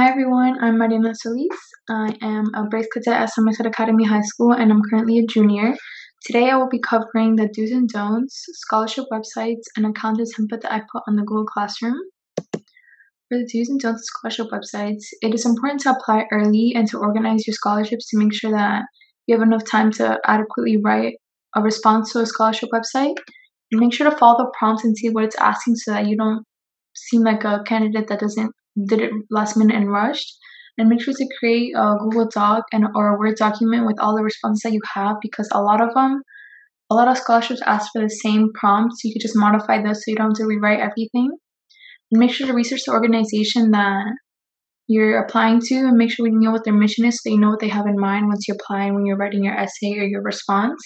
Hi everyone, I'm Mariana Solis. I am a Brace Cadet at Somerset Academy High School and I'm currently a junior. Today I will be covering the do's and don'ts, scholarship websites, and a calendar template that I put on the Google Classroom. For the do's and don'ts of scholarship websites, it is important to apply early and to organize your scholarships to make sure that you have enough time to adequately write a response to a scholarship website. And make sure to follow the prompts and see what it's asking so that you don't seem like a candidate that doesn't did it last minute and rushed. And make sure to create a Google Doc and or a Word document with all the responses that you have because a lot of them, a lot of scholarships ask for the same prompts. You could just modify those so you don't have to rewrite everything. And make sure to research the organization that you're applying to and make sure you know what their mission is so you know what they have in mind once you apply and when you're writing your essay or your response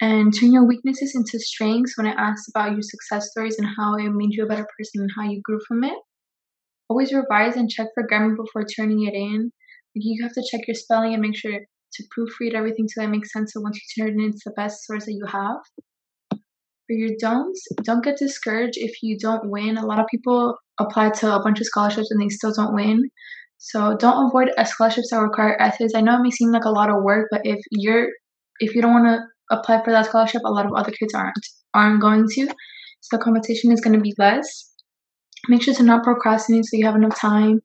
and turn your weaknesses into strengths when it asks about your success stories and how it made you a better person and how you grew from it. Always revise and check for grammar before turning it in. You have to check your spelling and make sure to proofread everything so that makes sense. So once you turn it into the best source that you have. For your don'ts, don't get discouraged if you don't win. A lot of people apply to a bunch of scholarships and they still don't win. So don't avoid scholarships that require essays. I know it may seem like a lot of work, but if you're if you don't want to apply for that scholarship, a lot of other kids aren't aren't going to. So the competition is going to be less. Make sure to not procrastinate so you have enough time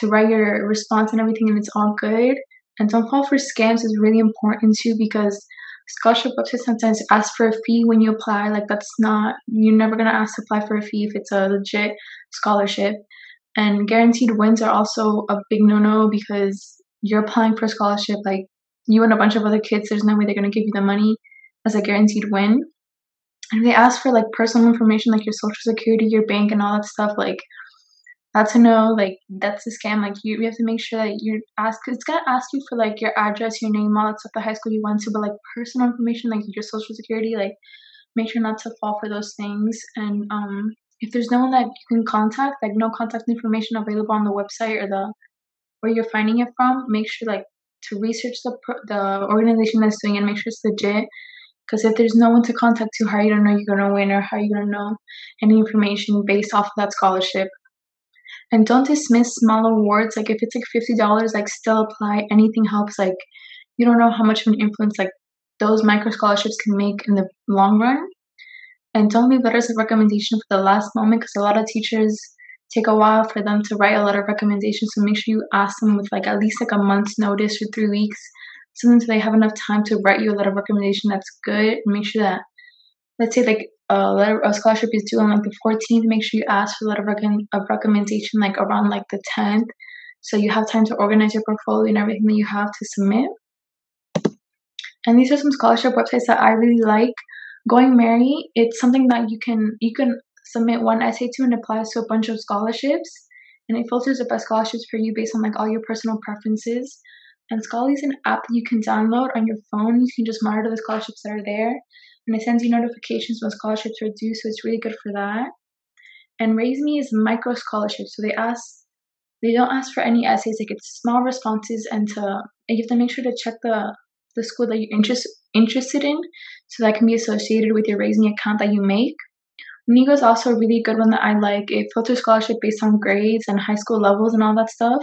to write your response and everything and it's all good. And don't fall for scams is really important too because scholarship websites sometimes ask for a fee when you apply. Like that's not you're never gonna ask to apply for a fee if it's a legit scholarship. And guaranteed wins are also a big no no because you're applying for a scholarship like you and a bunch of other kids, there's no way they're gonna give you the money as a guaranteed win. If they ask for like personal information like your social security, your bank and all that stuff, like that's a no, like that's a scam. Like you, you have to make sure that you're ask it's gonna ask you for like your address, your name, all that stuff, the high school you went to, but like personal information like your social security, like make sure not to fall for those things. And um if there's no one that you can contact, like no contact information available on the website or the where you're finding it from, make sure like to research the the organization that's doing it, make sure it's legit. Because if there's no one to contact to, how are you gonna know you're gonna win, or how are you gonna know any information based off of that scholarship? And don't dismiss small awards. Like if it's like fifty dollars, like still apply. Anything helps. Like you don't know how much of an influence like those micro scholarships can make in the long run. And don't leave letters of recommendation for the last moment because a lot of teachers take a while for them to write a letter of recommendation. So make sure you ask them with like at least like a month's notice or three weeks, so that they have enough time to write you a letter of recommendation that's good. Make sure that, let's say like a letter a scholarship is due on like the 14th. Make sure you ask for a letter of, rec- of recommendation like around like the 10th, so you have time to organize your portfolio and everything that you have to submit. And these are some scholarship websites that I really like. Going Merry, it's something that you can you can submit one essay to and applies to a bunch of scholarships. And it filters the best scholarships for you based on like all your personal preferences. And Scholly is an app that you can download on your phone. You can just monitor the scholarships that are there. And it sends you notifications when scholarships are due, so it's really good for that. And RaiseMe is micro scholarships. So they ask they don't ask for any essays, like it's small responses and to and you have to make sure to check the the school that you're interest, interested in so that can be associated with your RaiseMe account that you make. Unigo is also a really good one that I like. It filters scholarship based on grades and high school levels and all that stuff.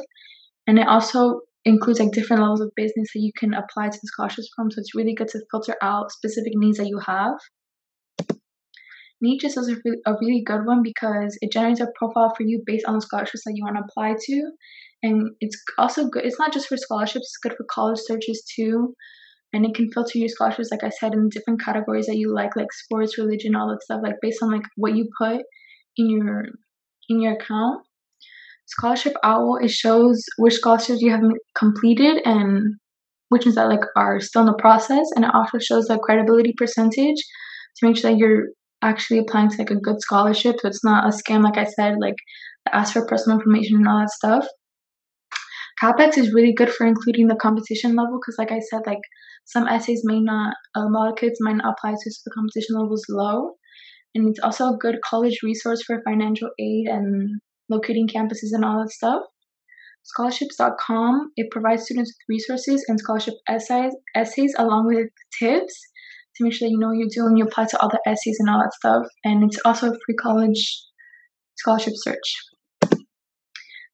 And it also includes like different levels of business that you can apply to the scholarships from. So it's really good to filter out specific needs that you have. Niche is also a really good one because it generates a profile for you based on the scholarships that you want to apply to. And it's also good, it's not just for scholarships, it's good for college searches too and it can filter your scholarships like i said in different categories that you like like sports religion all that stuff like based on like what you put in your in your account scholarship owl it shows which scholarships you have completed and which ones that like are still in the process. And it also shows the credibility percentage to make sure that you're actually applying to like a good scholarship. So it's not a scam like i said like ask for personal information and all that stuff. Cappex is really good for including the competition level because, like I said, like some essays may not, a lot of kids might not apply to so the competition level is low. And it's also a good college resource for financial aid and locating campuses and all that stuff. Scholarships.com, it provides students with resources and scholarship essays, essays along with tips to make sure that you know what you're doing, you apply to all the essays and all that stuff. And it's also a free college scholarship search.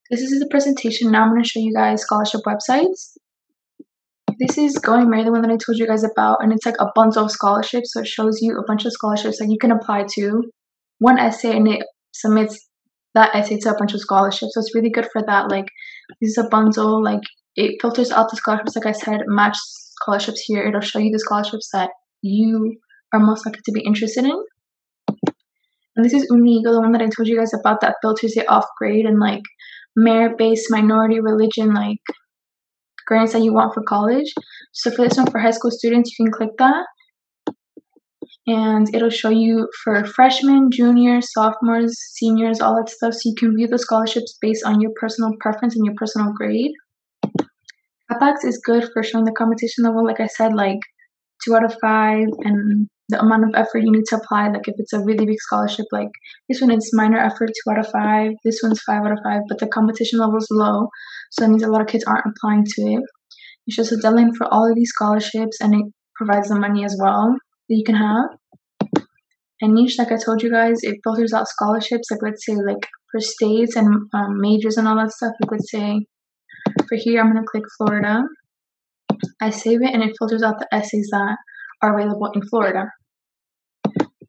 this is the presentation. Now I'm going to show you guys scholarship websites. This is Going Merry, the one that I told you guys about, and it's like a bundle of scholarships. So it shows you a bunch of scholarships that you can apply to. One essay, and it submits that essay to a bunch of scholarships. So it's really good for that. Like, this is a bundle. Like, it filters out the scholarships, like I said, match scholarships here. It'll show you the scholarships that you are most likely to be interested in. And this is Unigo, the one that I told you guys about that filters it off grade and like merit based minority religion like grants that you want for college. So for this one for high school students, you can click that and it'll show you for freshmen, juniors, sophomores, seniors, all that stuff. So you can view the scholarships based on your personal preference and your personal grade. Cappex is good for showing the competition level, like I said, like two out of five, and the amount of effort you need to apply. Like if it's a really big scholarship, like this one it's minor effort, two out of five. This one's five out of five, but the competition level is low, so that means a lot of kids aren't applying to it. It shows a deadline for all of these scholarships, and it provides the money as well that you can have. And niche, like I told you guys, it filters out scholarships. Like let's say like for states and um, majors and all that stuff. Like let's say for here, I'm gonna click Florida. I save it, and it filters out the essays that are available in Florida.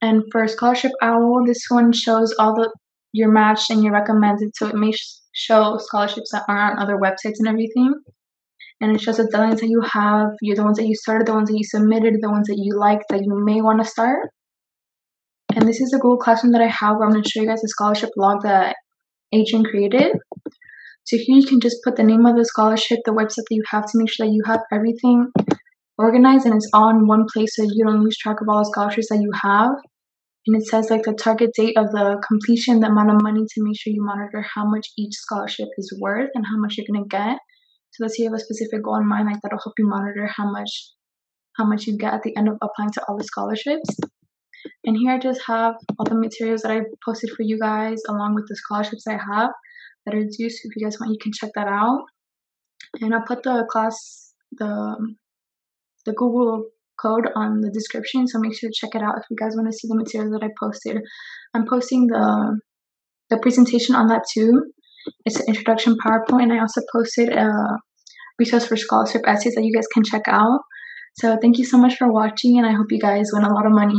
And for Scholarship Owl, this one shows all the your matched and your recommended, so it may sh- show scholarships that are on other websites and everything. And it shows the deadlines that you have, You're the ones that you started, the ones that you submitted, the ones that you like that you may want to start. And this is a Google Classroom that I have where I'm going to show you guys the scholarship log that Agent created. So here you can just put the name of the scholarship, the website that you have to make sure that you have everything organized and it's all in one place so you don't lose track of all the scholarships that you have. And it says like the target date of the completion, the amount of money to make sure you monitor how much each scholarship is worth and how much you're gonna get. So let's say you have a specific goal in mind, like that'll help you monitor how much how much you get at the end of applying to all the scholarships. And here I just have all the materials that I posted for you guys along with the scholarships I have that are due. So if you guys want, you can check that out. And I'll put the class the the Google code on the description, so make sure to check it out if you guys want to see the materials that I posted. I'm posting the the presentation on that too. It's an introduction PowerPoint, and I also posted a resource for scholarship essays that you guys can check out. So thank you so much for watching, and I hope you guys win a lot of money.